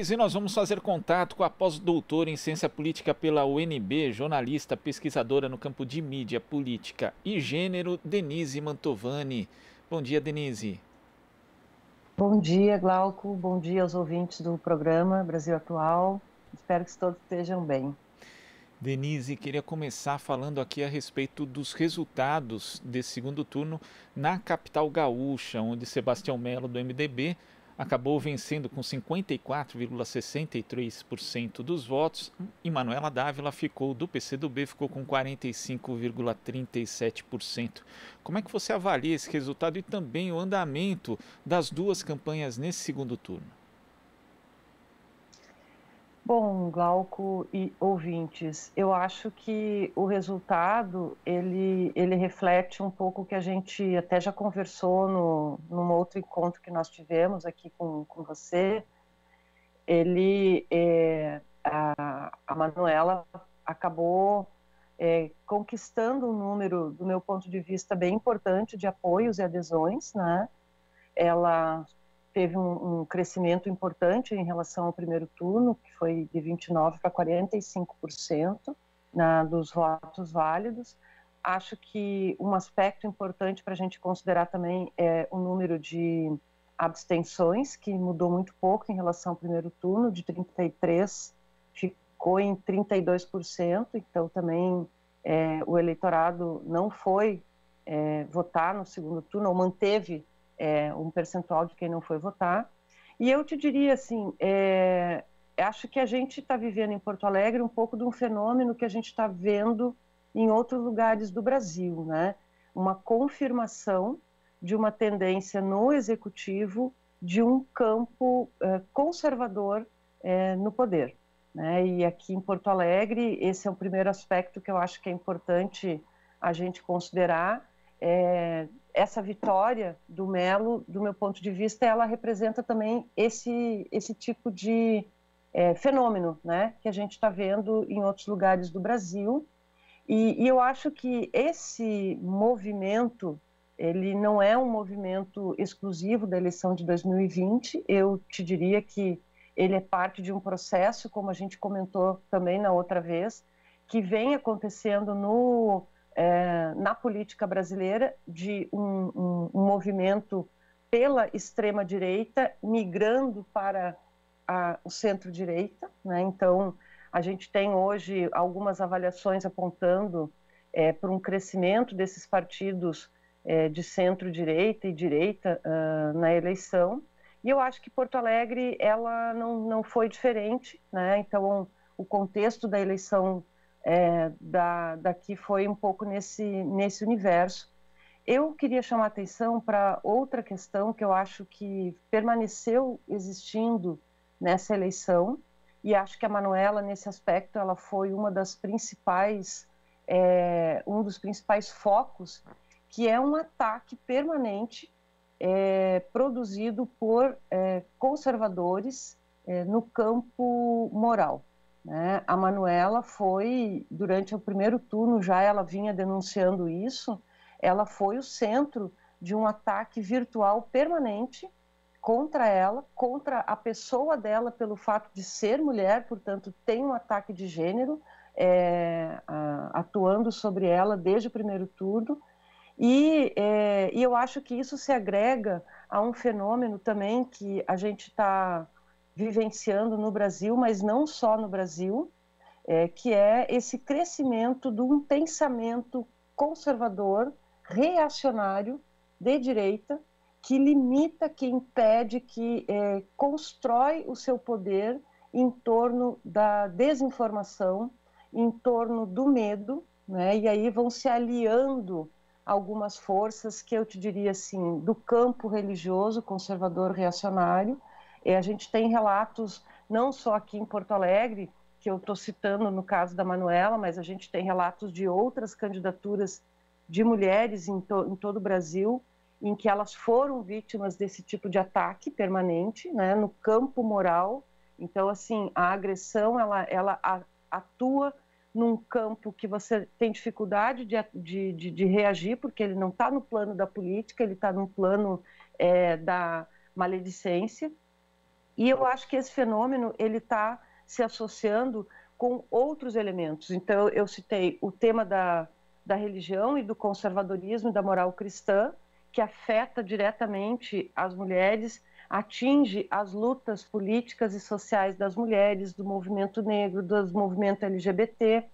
E nós vamos fazer contato com a pós-doutora em ciência política pela UNB, jornalista, pesquisadora no campo de mídia, política e gênero, Denise Mantovani. Bom dia, Denise. Bom dia, Glauco. Bom dia aos ouvintes do programa Brasil Atual. Espero que todos estejam bem. Denise, queria começar falando aqui a respeito dos resultados desse segundo turno na capital gaúcha, onde Sebastião Melo, do MDB, acabou vencendo com 54,63% dos votos e Manuela Dávila ficou do PCdoB ficou com 45,37%. Como é que você avalia esse resultado e também o andamento das duas campanhas nesse segundo turno? Bom, Glauco e ouvintes, eu acho que o resultado ele, ele reflete um pouco o que a gente até já conversou no, num outro encontro que nós tivemos aqui com, com você. Ele, é, a, a Manuela acabou é, conquistando um número, do meu ponto de vista, bem importante de apoios e adesões, né? Ela teve um, um, crescimento importante em relação ao primeiro turno, que foi de 29% para 45% na, dos votos válidos. Acho que um aspecto importante para a gente considerar também é o número de abstenções, que mudou muito pouco em relação ao primeiro turno, de 33% ficou em 32%, então também é, o eleitorado não foi é, votar no segundo turno, ou manteve é, um percentual de quem não foi votar. E eu te diria assim, é, acho que a gente está vivendo em Porto Alegre um pouco de um fenômeno que a gente está vendo em outros lugares do Brasil, né? Uma confirmação de uma tendência no executivo de um campo é, conservador é, no poder. Né? E aqui em Porto Alegre, esse é o primeiro aspecto que eu acho que é importante a gente considerar. É, essa vitória do Melo, do meu ponto de vista, ela representa também esse, esse tipo de é, fenômeno né, que a gente está vendo em outros lugares do Brasil. E, e, eu acho que esse movimento, ele não é um movimento exclusivo da eleição de 2020, eu te diria que ele é parte de um processo, como a gente comentou também na outra vez, que vem acontecendo no é, na política brasileira de um, um, um movimento pela extrema direita migrando para a, o centro-direita, né? Então a gente tem hoje algumas avaliações apontando é, para um crescimento desses partidos é, de centro-direita e direita uh, na eleição. E eu acho que Porto Alegre ela não, não foi diferente, né? Então o contexto da eleição é, da, daqui foi um pouco nesse, nesse universo. Eu queria chamar atenção para outra questão que eu acho que permaneceu existindo nessa eleição, e acho que a Manuela, nesse aspecto, ela foi uma das principais, é, um dos principais focos, que é um ataque permanente é, produzido por é, conservadores é, no campo moral. Né? A Manuela foi, durante o primeiro turno, já ela vinha denunciando isso, ela foi o centro de um ataque virtual permanente contra ela, contra a pessoa dela pelo fato de ser mulher, portanto tem um ataque de gênero é, atuando sobre ela desde o primeiro turno, e, é, e eu acho que isso se agrega a um fenômeno também que a gente está vivenciando no Brasil, mas não só no Brasil, é, que é esse crescimento de um pensamento conservador, reacionário, de direita, que limita, que impede, que é, constrói o seu poder em torno da desinformação, em torno do medo, né? e aí vão se aliando algumas forças que eu te diria assim, do campo religioso, conservador, reacionário, e a gente tem relatos, não só aqui em Porto Alegre, que eu estou citando no caso da Manuela, mas a gente tem relatos de outras candidaturas de mulheres em, to, em todo o Brasil, em que elas foram vítimas desse tipo de ataque permanente, né, no campo moral. Então, assim, a agressão, ela, ela atua num campo que você tem dificuldade de, de, de, de reagir, porque ele não está no plano da política, ele está no plano é, da maledicência, E eu acho que esse fenômeno ele está se associando com outros elementos. Então, eu citei o tema da, da religião e do conservadorismo e da moral cristã, que afeta diretamente as mulheres, atinge as lutas políticas e sociais das mulheres, do movimento negro, do movimento LGBT.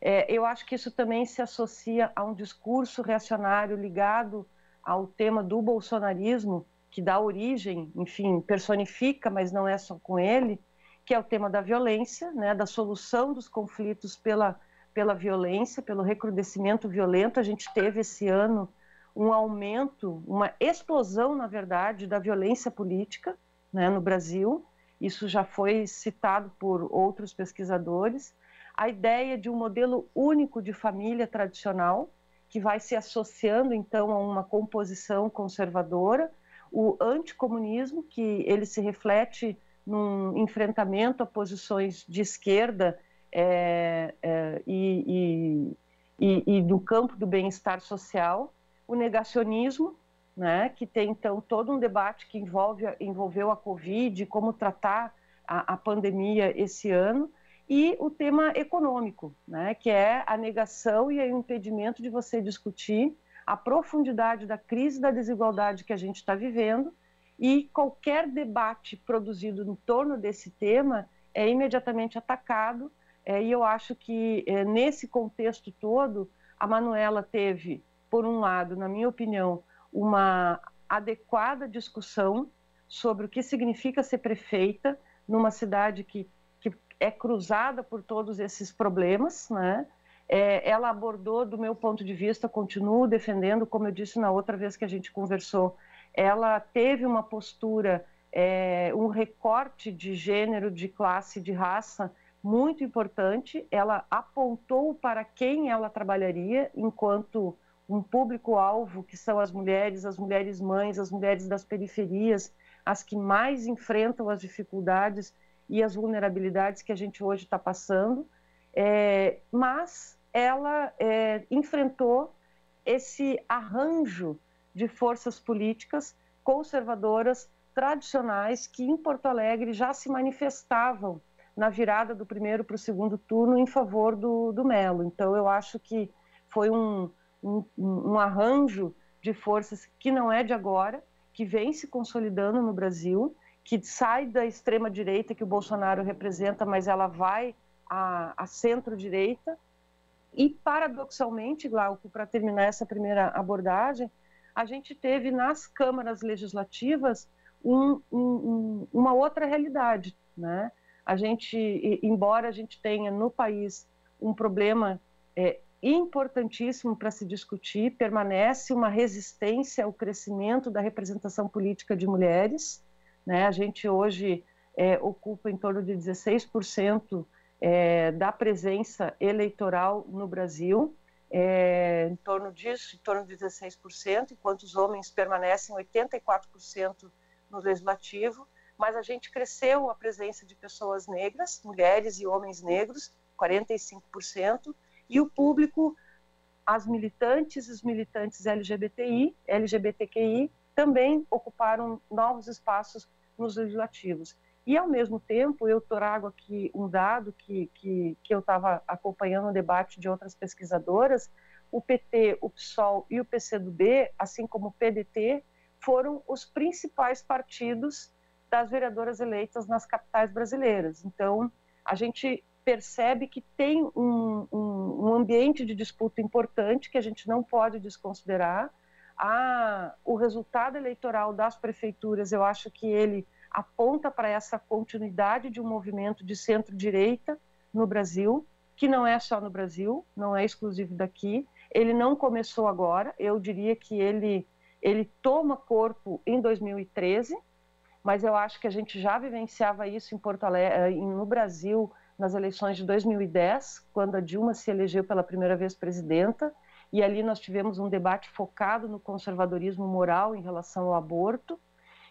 É, eu acho que isso também se associa a um discurso reacionário ligado ao tema do bolsonarismo, que dá origem, enfim, personifica, mas não é só com ele, que é o tema da violência, né, da solução dos conflitos pela, pela violência, pelo recrudescimento violento. A gente teve esse ano um aumento, uma explosão, na verdade, da violência política né, no Brasil. Isso já foi citado por outros pesquisadores. A ideia de um modelo único de família tradicional, que vai se associando então a uma composição conservadora, o anticomunismo, que ele se reflete num enfrentamento a posições de esquerda é, é, e, e, e, do campo do bem-estar social, o negacionismo, né, que tem então todo um debate que envolve, envolveu a Covid, como tratar a, a pandemia esse ano, e o tema econômico, né, que é a negação e o impedimento de você discutir a profundidade da crise da desigualdade que a gente está vivendo e qualquer debate produzido em torno desse tema é imediatamente atacado. É, e eu acho que é, nesse contexto todo, a Manuela teve, por um lado, na minha opinião, uma adequada discussão sobre o que significa ser prefeita numa cidade que, que é cruzada por todos esses problemas, né? É, ela abordou, do meu ponto de vista, continuo defendendo, como eu disse na outra vez que a gente conversou, ela teve uma postura, é, um recorte de gênero, de classe, de raça muito importante. Ela apontou para quem ela trabalharia enquanto um público-alvo, que são as mulheres, as mulheres mães, as mulheres das periferias, as que mais enfrentam as dificuldades e as vulnerabilidades que a gente hoje está passando. É, mas ela é, enfrentou esse arranjo de forças políticas conservadoras tradicionais que em Porto Alegre já se manifestavam na virada do primeiro para o segundo turno em favor do, do Melo. Então, eu acho que foi um, um, um arranjo de forças que não é de agora, que vem se consolidando no Brasil, que sai da extrema-direita que o Bolsonaro representa, mas ela vai à, à centro-direita, e, paradoxalmente, Glauco, para terminar essa primeira abordagem, a gente teve nas câmaras legislativas um, um, uma outra realidade. Né? A gente, embora a gente tenha no país um problema é, importantíssimo para se discutir, permanece uma resistência ao crescimento da representação política de mulheres. Né? A gente hoje é, ocupa em torno de 16% é, da presença eleitoral no Brasil, é, em torno disso, em torno de 16%, enquanto os homens permanecem 84% no legislativo, mas a gente cresceu a presença de pessoas negras, mulheres e homens negros, 45%, e o público, as militantes os militantes LGBTI, LGBTQI, também ocuparam novos espaços nos legislativos. E, ao mesmo tempo, eu trago aqui um dado que, que, que eu estava acompanhando o debate de outras pesquisadoras, o PT, o PSOL e o PCdoB, assim como o PDT, foram os principais partidos das vereadoras eleitas nas capitais brasileiras. Então, a gente percebe que tem um, um, um ambiente de disputa importante que a gente não pode desconsiderar. A, o resultado eleitoral das prefeituras, eu acho que ele aponta para essa continuidade de um movimento de centro-direita no Brasil, que não é só no Brasil, não é exclusivo daqui. Ele não começou agora, eu diria que ele, ele toma corpo em 2013, mas eu acho que a gente já vivenciava isso em Porto Alegre, eh, no Brasil, nas eleições de 2010, quando a Dilma se elegeu pela primeira vez presidenta, e ali nós tivemos um debate focado no conservadorismo moral em relação ao aborto,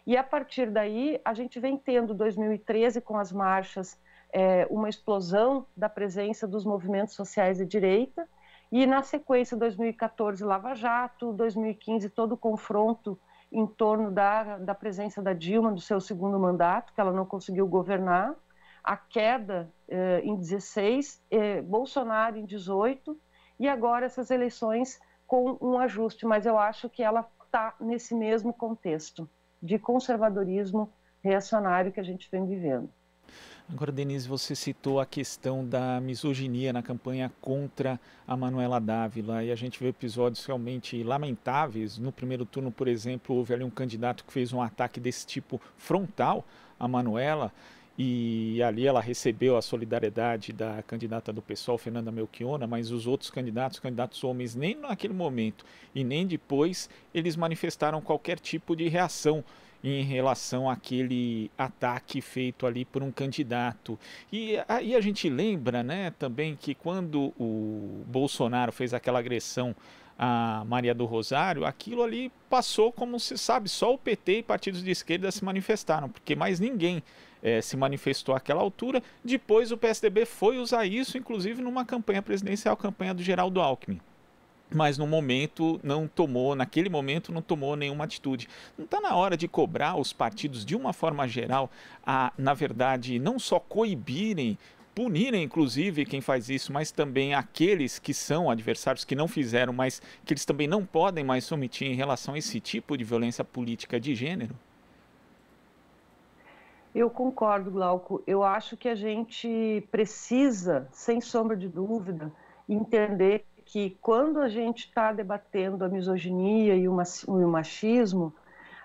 e a partir daí, a gente vem tendo 2013 com as marchas é, uma explosão da presença dos movimentos sociais de direita, e na sequência 2014 Lava Jato, 2015 todo o confronto em torno da, da presença da Dilma do seu segundo mandato, que ela não conseguiu governar, a queda eh, em 16, eh, Bolsonaro em 18 e agora essas eleições com um ajuste, mas eu acho que ela está nesse mesmo contexto de conservadorismo reacionário que a gente vem vivendo. Agora, Denise, você citou a questão da misoginia na campanha contra a Manuela Dávila e a gente vê episódios realmente lamentáveis. No primeiro turno, por exemplo, houve ali um candidato que fez um ataque desse tipo frontal a Manuela e ali ela recebeu a solidariedade da candidata do PSOL, Fernanda Melchiona, mas os outros candidatos, candidatos homens, nem naquele momento e nem depois, eles manifestaram qualquer tipo de reação em relação àquele ataque feito ali por um candidato. E aí a gente lembra né, também que quando o Bolsonaro fez aquela agressão a Maria do Rosário, aquilo ali passou como se sabe, só o PT e partidos de esquerda se manifestaram, porque mais ninguém é, se manifestou àquela altura. Depois o PSDB foi usar isso, inclusive numa campanha presidencial, campanha do Geraldo Alckmin. Mas no momento não tomou, naquele momento não tomou nenhuma atitude. Não está na hora de cobrar os partidos, de uma forma geral, a, na verdade, não só coibirem punirem, inclusive, quem faz isso, mas também aqueles que são adversários que não fizeram, mas que eles também não podem mais omitir em relação a esse tipo de violência política de gênero? Eu concordo, Glauco. Eu acho que a gente precisa, sem sombra de dúvida, entender que quando a gente está debatendo a misoginia e o machismo,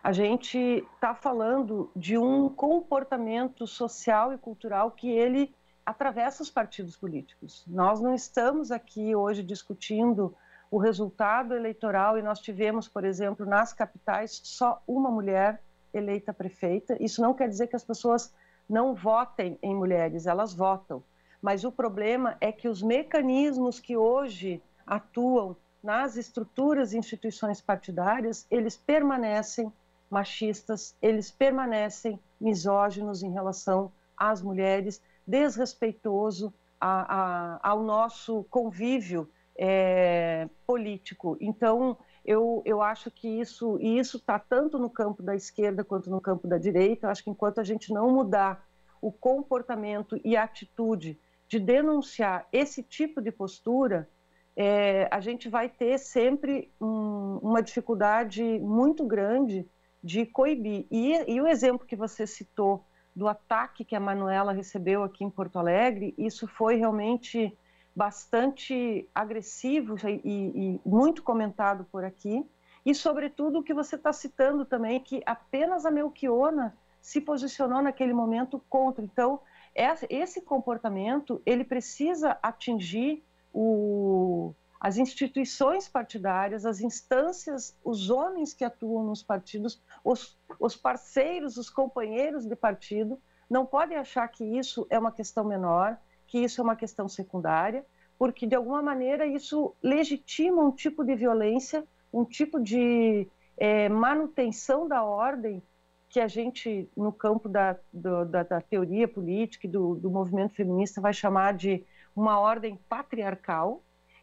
a gente está falando de um comportamento social e cultural que ele atravessa os partidos políticos. Nós não estamos aqui hoje discutindo o resultado eleitoral e nós tivemos, por exemplo, nas capitais, só uma mulher eleita prefeita. Isso não quer dizer que as pessoas não votem em mulheres, elas votam. Mas o problema é que os mecanismos que hoje atuam nas estruturas e instituições partidárias, eles permanecem machistas, eles permanecem misóginos em relação às mulheres, desrespeitoso a, a, ao nosso convívio é, político. Então, eu, eu acho que isso isso está tanto no campo da esquerda quanto no campo da direita. Eu acho que enquanto a gente não mudar o comportamento e a atitude de denunciar esse tipo de postura, é, a gente vai ter sempre um, uma dificuldade muito grande de coibir. E, e, o exemplo que você citou do ataque que a Manuela recebeu aqui em Porto Alegre, isso foi realmente bastante agressivo e, e muito comentado por aqui. E, sobretudo, o que você está citando também, que apenas a Melchiona se posicionou naquele momento contra. Então, esse comportamento, ele precisa atingir o, as instituições partidárias, as instâncias, os homens que atuam nos partidos, os, os parceiros, os companheiros de partido, não podem achar que isso é uma questão menor, que isso é uma questão secundária, porque de alguma maneira isso legitima um tipo de violência, um tipo de é, manutenção da ordem que a gente, no campo da, do, da, da, teoria política e do, do movimento feminista, vai chamar de uma ordem patriarcal,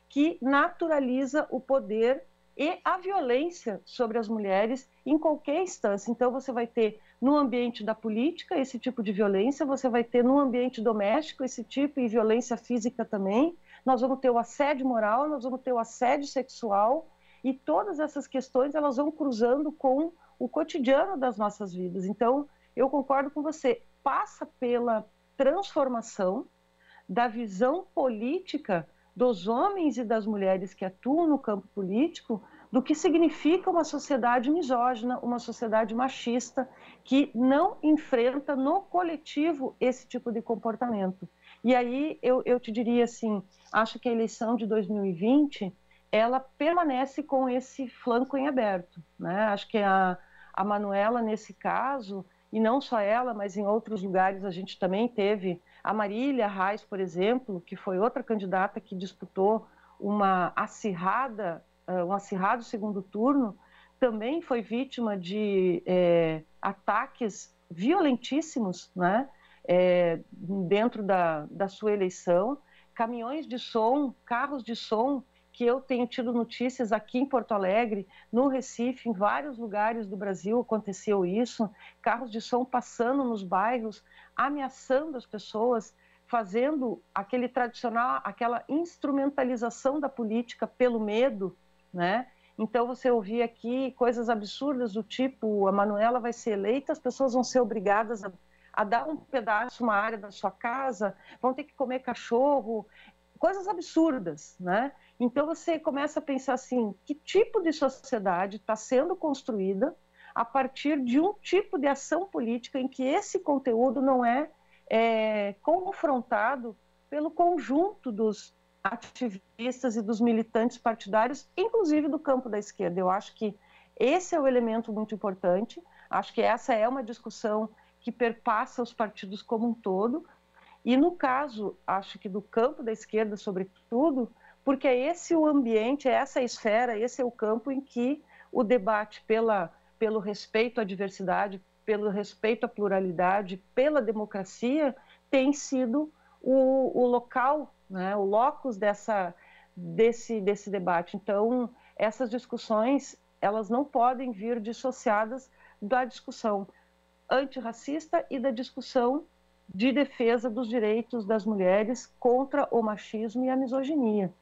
que naturaliza o poder e a violência sobre as mulheres em qualquer instância. Então, você vai ter no ambiente da política esse tipo de violência, você vai ter no ambiente doméstico esse tipo e violência física também. Nós vamos ter o assédio moral, nós vamos ter o assédio sexual e todas essas questões elas vão cruzando com o cotidiano das nossas vidas. Então, eu concordo com você, passa pela transformação da visão política dos homens e das mulheres que atuam no campo político do que significa uma sociedade misógina, uma sociedade machista, que não enfrenta no coletivo esse tipo de comportamento. E aí eu, eu te diria assim, acho que a eleição de 2020 ela permanece com esse flanco em aberto. Né? Acho que a, a Manuela, nesse caso, e não só ela, mas em outros lugares a gente também teve a Marília Reis, por exemplo, que foi outra candidata que disputou uma acirrada, um acirrado segundo turno, também foi vítima de é, ataques violentíssimos, né? É, dentro da, da sua eleição, caminhões de som, carros de som que eu tenho tido notícias aqui em Porto Alegre, no Recife, em vários lugares do Brasil aconteceu isso, carros de som passando nos bairros, ameaçando as pessoas, fazendo aquele tradicional, aquela instrumentalização da política pelo medo, né? Então você ouvia aqui coisas absurdas do tipo a Manuela vai ser eleita, as pessoas vão ser obrigadas a, a dar um pedaço, uma área da sua casa, vão ter que comer cachorro, coisas absurdas, né? Então você começa a pensar assim, que tipo de sociedade está sendo construída a partir de um tipo de ação política em que esse conteúdo não é, é confrontado pelo conjunto dos ativistas e dos militantes partidários, inclusive do campo da esquerda. Eu acho que esse é o elemento muito importante. Acho que essa é uma discussão que perpassa os partidos como um todo e no caso, acho que do campo da esquerda, sobretudo, porque é esse o ambiente, é essa a esfera, esse é o campo em que o debate pela, pelo respeito à diversidade, pelo respeito à pluralidade, pela democracia, tem sido o, o local, né, o locus dessa, desse, desse debate. Então, essas discussões, elas não podem vir dissociadas da discussão antirracista e da discussão de defesa dos direitos das mulheres contra o machismo e a misoginia.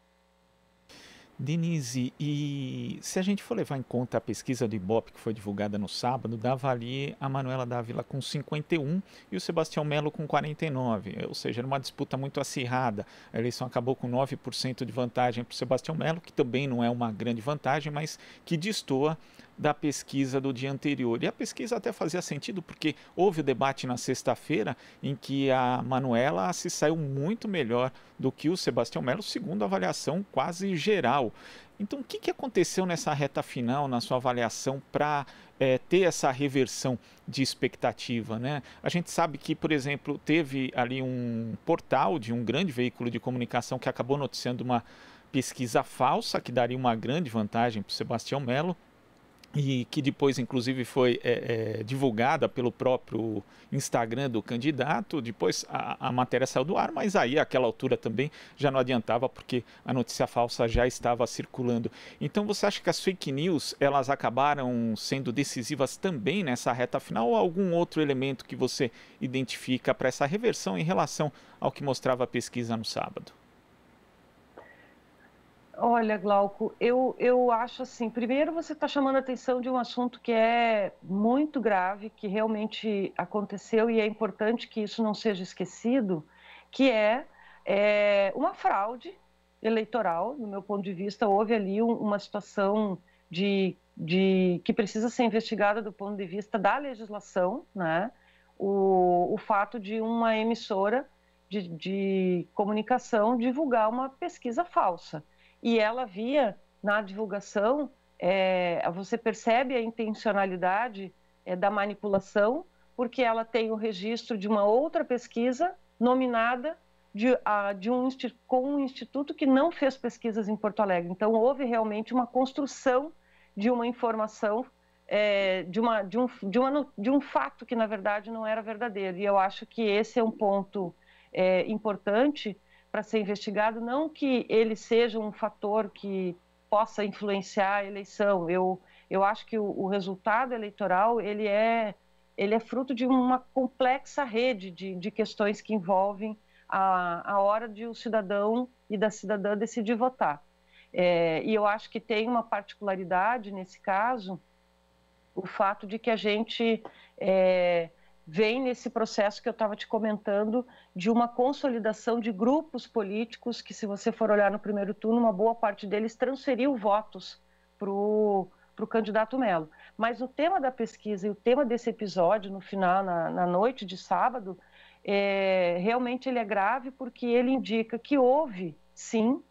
Denise, e se a gente for levar em conta a pesquisa do Ibope que foi divulgada no sábado, dava ali a Manuela Dávila com 51 e o Sebastião Melo com 49, ou seja, era uma disputa muito acirrada. A eleição acabou com 9% de vantagem para o Sebastião Melo, que também não é uma grande vantagem, mas que destoa da pesquisa do dia anterior. E a pesquisa até fazia sentido porque houve o debate na sexta-feira em que a Manuela se saiu muito melhor do que o Sebastião Melo, segundo a avaliação quase geral. Então, o que, que aconteceu nessa reta final, na sua avaliação, para é, ter essa reversão de expectativa? Né? A gente sabe que, por exemplo, teve ali um portal de um grande veículo de comunicação que acabou noticiando uma pesquisa falsa que daria uma grande vantagem para o Sebastião Melo e que depois, inclusive, foi é, é, divulgada pelo próprio Instagram do candidato. Depois a, a, matéria saiu do ar, mas aí, àquela altura também, já não adiantava, porque a notícia falsa já estava circulando. Então, você acha que as fake news elas acabaram sendo decisivas também nessa reta final ou algum outro elemento que você identifica para essa reversão em relação ao que mostrava a pesquisa no sábado? Olha, Glauco, eu, eu acho assim, primeiro você está chamando a atenção de um assunto que é muito grave, que realmente aconteceu e é importante que isso não seja esquecido, que é, é uma fraude eleitoral, do meu ponto de vista, houve ali um, uma situação de, de que precisa ser investigada do ponto de vista da legislação, né? O, o fato de uma emissora de, de comunicação divulgar uma pesquisa falsa e ela via na divulgação, é, você percebe a intencionalidade é, da manipulação, porque ela tem o registro de uma outra pesquisa nominada de, a, de um, com um instituto que não fez pesquisas em Porto Alegre. Então, houve realmente uma construção de uma informação, é, de, uma, de, um, de, uma, de um fato que, na verdade, não era verdadeiro. E eu acho que esse é um ponto é, importante para ser investigado, não que ele seja um fator que possa influenciar a eleição. Eu, eu acho que o, o resultado eleitoral ele é, ele é fruto de uma complexa rede de, de questões que envolvem a, a hora de o cidadão e da cidadã decidir votar. É, e eu acho que tem uma particularidade nesse caso, o fato de que a gente é, vem nesse processo que eu estava te comentando de uma consolidação de grupos políticos que, se você for olhar no primeiro turno, uma boa parte deles transferiu votos para o candidato Melo. Mas o tema da pesquisa e o tema desse episódio, no final, na, na noite de sábado, é, realmente ele é grave porque ele indica que houve, sim,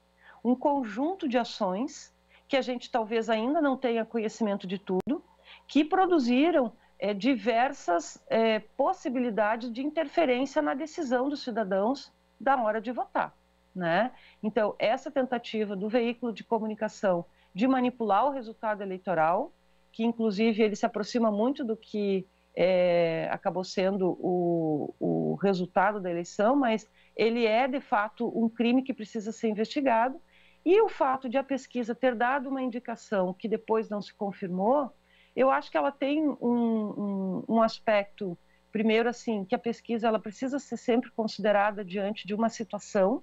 um conjunto de ações que a gente talvez ainda não tenha conhecimento de tudo, que produziram é, diversas é, possibilidades de interferência na decisão dos cidadãos da hora de votar. Né? Então, essa tentativa do veículo de comunicação de manipular o resultado eleitoral, que inclusive ele se aproxima muito do que é, acabou sendo o, o resultado da eleição, mas ele é de fato um crime que precisa ser investigado E o fato de a pesquisa ter dado uma indicação que depois não se confirmou, eu acho que ela tem um, um, um aspecto, primeiro assim, que a pesquisa ela precisa ser sempre considerada diante de uma situação,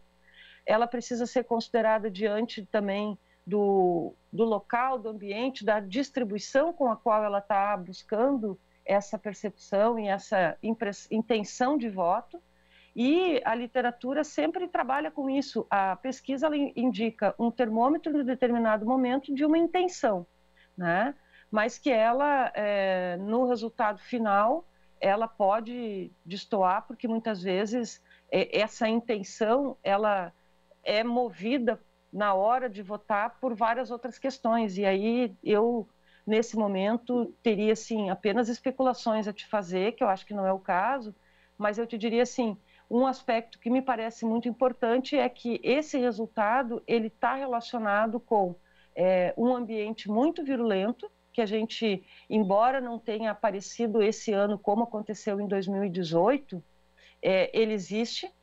ela precisa ser considerada diante também do, do local, do ambiente, da distribuição com a qual ela está buscando essa percepção e essa intenção de voto. E a literatura sempre trabalha com isso. A pesquisa indica um termômetro em determinado momento de uma intenção, né? Mas que ela, é, no resultado final, ela pode destoar, porque muitas vezes é, essa intenção ela é movida na hora de votar por várias outras questões. E aí eu, nesse momento, teria assim, apenas especulações a te fazer, que eu acho que não é o caso, mas eu te diria assim, um aspecto que me parece muito importante é que esse resultado ele está relacionado com é, um ambiente muito virulento que a gente, embora não tenha aparecido esse ano como aconteceu em 2018, é, ele existe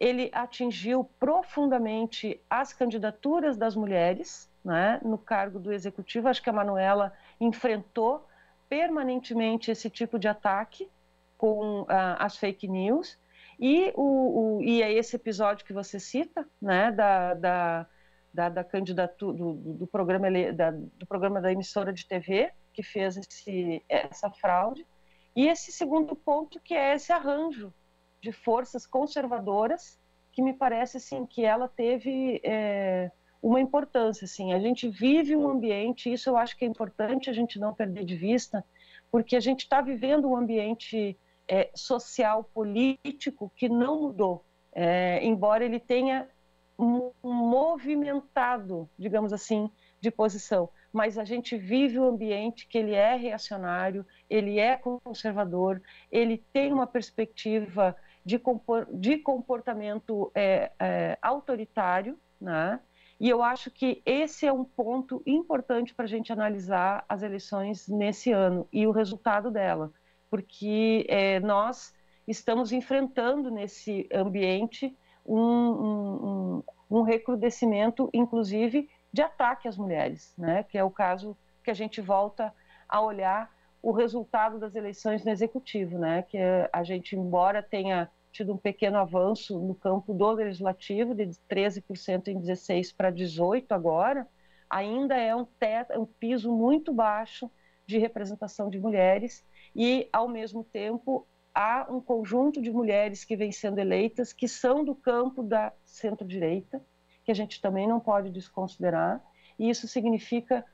ele atingiu profundamente as candidaturas das mulheres né, no cargo do executivo. Acho que a Manuela enfrentou permanentemente esse tipo de ataque com uh, as fake news. E, o, o, e é esse episódio que você cita, né, da, da, da, da candidatura, do, do, programa, da, do programa da emissora de TV, que fez esse, essa fraude. E esse segundo ponto, que é esse arranjo de forças conservadoras que me parece assim que ela teve é, uma importância assim a gente vive um ambiente isso eu acho que é importante a gente não perder de vista porque a gente está vivendo um ambiente é, social político que não mudou é, embora ele tenha movimentado digamos assim de posição mas a gente vive um ambiente que ele é reacionário ele é conservador ele tem uma perspectiva de, de comportamento é, é, autoritário, né? E eu acho que esse é um ponto importante para a gente analisar as eleições nesse ano e o resultado dela, porque é, nós estamos enfrentando nesse ambiente um, um, um, recrudescimento, inclusive, de ataque às mulheres, né? que é o caso que a gente volta a olhar o resultado das eleições no executivo, né? Que a gente, embora tenha tido um pequeno avanço no campo do legislativo, de 13% em 16 para 18 agora, ainda é um, teto, um piso muito baixo de representação de mulheres e, ao mesmo tempo, há um conjunto de mulheres que vêm sendo eleitas que são do campo da centro-direita, que a gente também não pode desconsiderar, e isso significa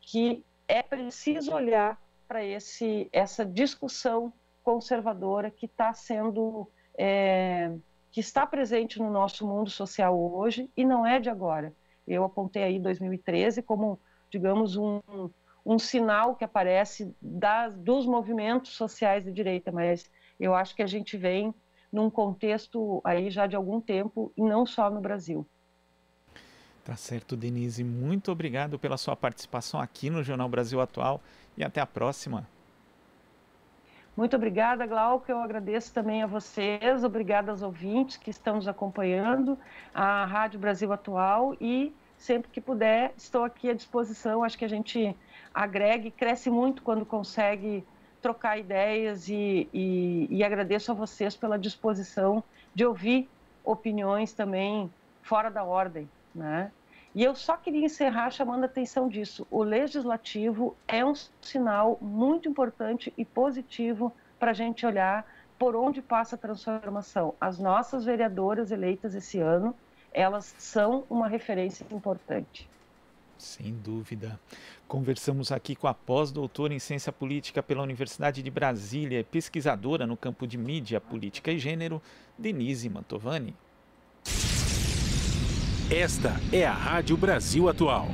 que é preciso olhar para essa discussão conservadora que está sendo é, que está presente no nosso mundo social hoje e não é de agora. Eu apontei aí 2013 como, digamos, um, um sinal que aparece das, dos movimentos sociais de direita, mas eu acho que a gente vem num contexto aí já de algum tempo e não só no Brasil. Tá certo, Denise. Muito obrigado pela sua participação aqui no Jornal Brasil Atual e até a próxima. Muito obrigada, Glauco. Eu agradeço também a vocês, obrigada aos ouvintes que estão nos acompanhando, a Rádio Brasil Atual e sempre que puder, estou aqui à disposição. Acho que a gente agrega e cresce muito quando consegue trocar ideias e, e, e agradeço a vocês pela disposição de ouvir opiniões também fora da ordem né? E eu só queria encerrar chamando a atenção disso. O legislativo é um sinal muito importante e positivo para a gente olhar por onde passa a transformação. As nossas vereadoras eleitas esse ano, elas são uma referência importante. Sem dúvida. Conversamos aqui com a pós-doutora em Ciência Política pela Universidade de Brasília, pesquisadora no campo de mídia, política e gênero, Denise Mantovani. Esta é a Rádio Brasil Atual.